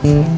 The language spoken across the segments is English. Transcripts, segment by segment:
I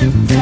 Thank you.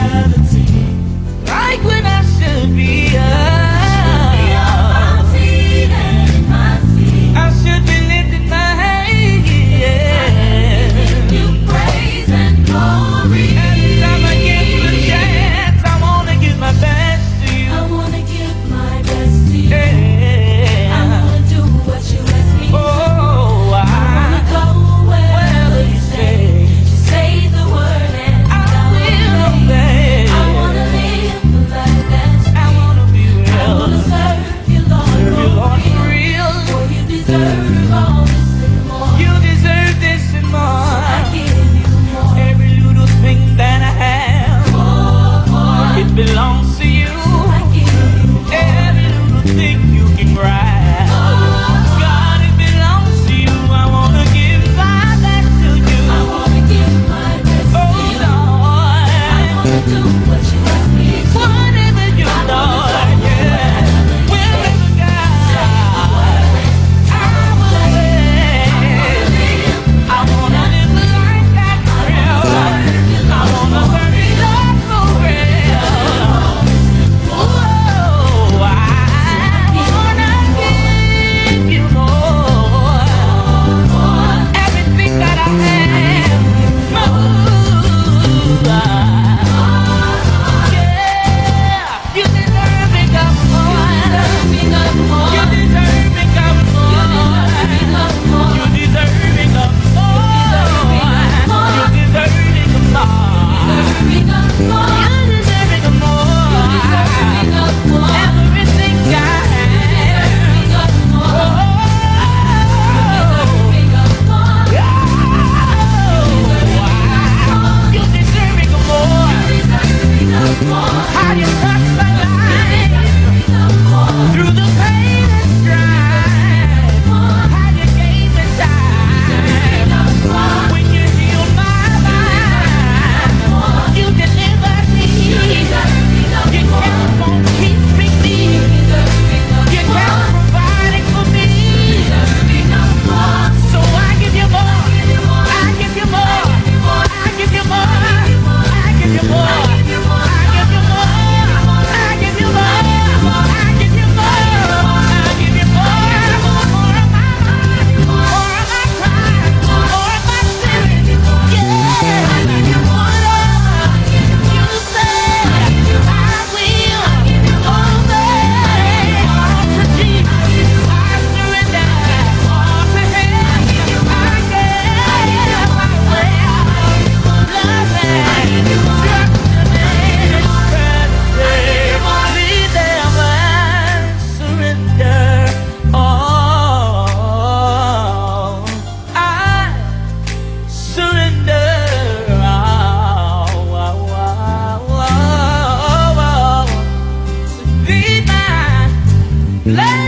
up, oh, I love me no more. Let